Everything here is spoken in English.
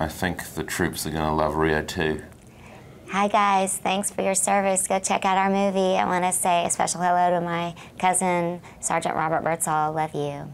I think the troops are going to love Rio 2. Hi guys, thanks for your service. Go check out our movie. I want to say a special hello to my cousin, Sergeant Robert Bertzall. Love you.